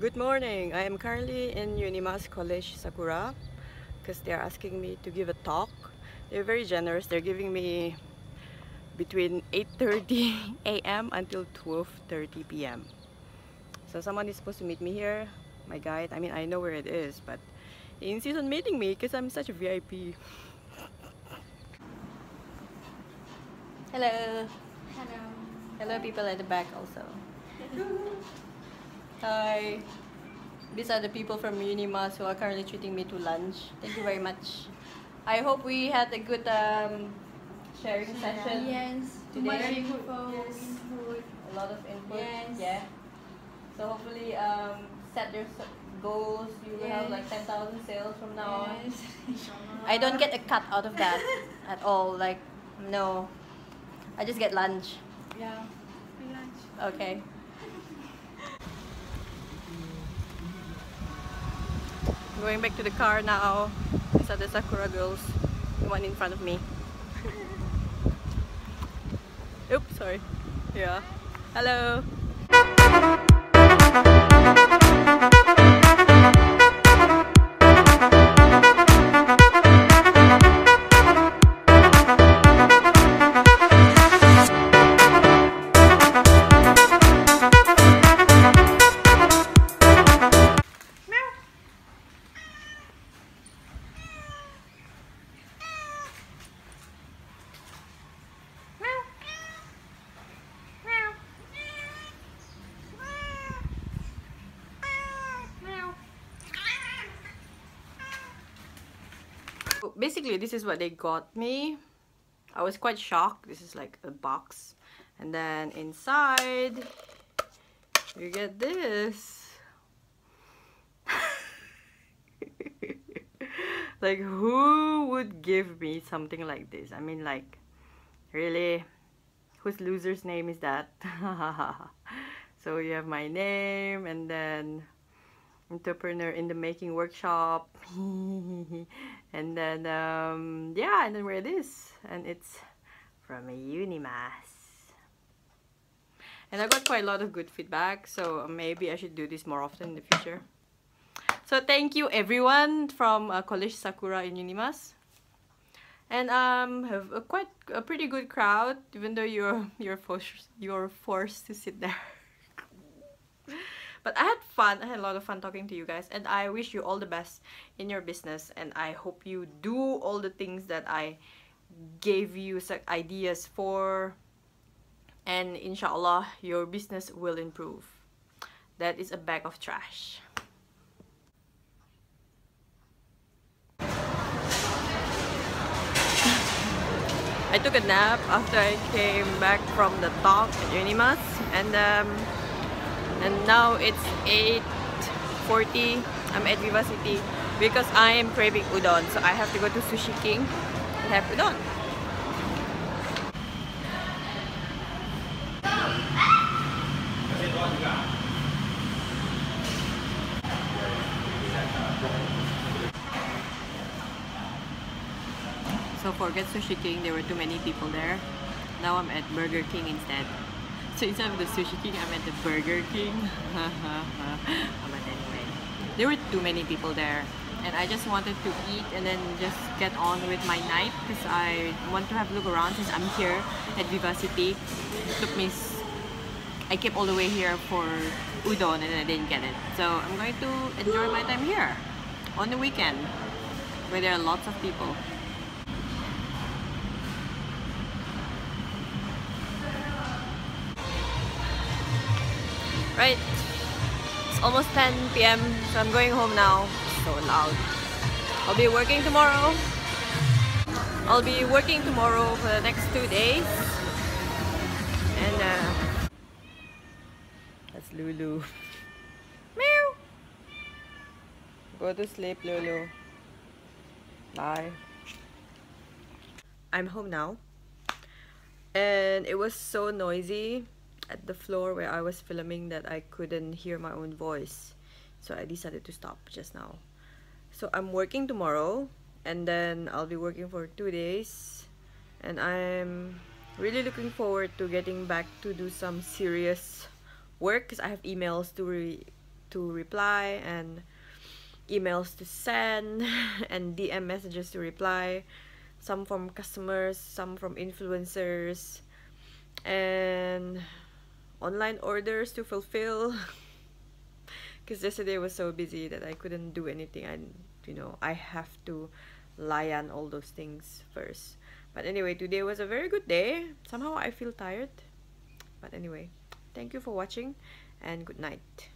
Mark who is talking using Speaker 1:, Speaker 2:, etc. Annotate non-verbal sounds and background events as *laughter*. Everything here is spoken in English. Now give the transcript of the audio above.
Speaker 1: Good morning. I am currently in Unimas College Sakura because they're asking me to give a talk. They're very generous. They're giving me between 8.30 a.m. *laughs* until 12.30 p.m. So someone is supposed to meet me here, my guide. I mean, I know where it is, but he insists on meeting me because I'm such a VIP. Hello.
Speaker 2: Hello.
Speaker 1: Hello people at the back also. *laughs* Hi. These are the people from Unimas who are currently treating me to lunch. Thank you very much. I hope we had a good um, sharing session.
Speaker 2: Yes.
Speaker 1: Today? Yes. A lot of input.
Speaker 2: Yes.
Speaker 1: Yeah. So hopefully um, set your goals. You will have like 10,000 sales from now on.
Speaker 2: Yes. *laughs* Inshallah.
Speaker 1: I don't get a cut out of that *laughs* at all. Like, no. I just get lunch.
Speaker 2: Yeah. Free lunch.
Speaker 1: Okay. Going back to the car now. These are the Sakura girls. The one in front of me. *laughs* Oops, sorry. Yeah. Hello. Basically, this is what they got me. I was quite shocked. This is like a box. And then inside, you get this. *laughs* like, who would give me something like this? I mean, like, really? Whose loser's name is that? *laughs* so you have my name and then entrepreneur in the making workshop. *laughs* And then um, yeah and then where it is. And it's from a unimas. And i got quite a lot of good feedback so maybe i should do this more often in the future. So thank you everyone from uh, college sakura in unimas. And um have a quite a pretty good crowd even though you're *laughs* you're forced you're forced to sit there *laughs* fun. I had a lot of fun talking to you guys, and I wish you all the best in your business. And I hope you do all the things that I gave you ideas for, and inshallah, your business will improve. That is a bag of trash. *laughs* I took a nap after I came back from the talk at Unimas, and um, and now it's 8.40 I'm at Vivacity because I am craving udon. So I have to go to Sushi King and have udon. So forget Sushi King there were too many people there. Now I'm at Burger King instead so instead of the Sushi King, I'm at the Burger King. *laughs* Oh, but anyway, there were too many people there. And I just wanted to eat and then just get on with my night because I want to have a look around since I'm here at Vivacity. It took me, I came all the way here for udon and I didn't get it. So I'm going to enjoy my time here on the weekend where there are lots of people. Right. It's almost 10 p.m. So I'm going home now. So loud. I'll be working tomorrow. I'll be working tomorrow for the next two days. And uh, that's Lulu. *laughs* Meow. Go to sleep, Lulu. Bye. I'm home now. And it was so noisy at the floor where I was filming that I couldn't hear my own voice. So I decided to stop just now. So I'm working tomorrow and then I'll be working for two days. And I'm really looking forward to getting back to do some serious work because I have emails to re to reply and emails to send *laughs* and DM messages to reply some from customers some from influencers online orders to fulfill. *laughs* Because yesterday was so busy that I couldn't do anything and you know I have to lie on all those things first. But anyway today was a very good day. Somehow I feel tired. But anyway thank you for watching and good night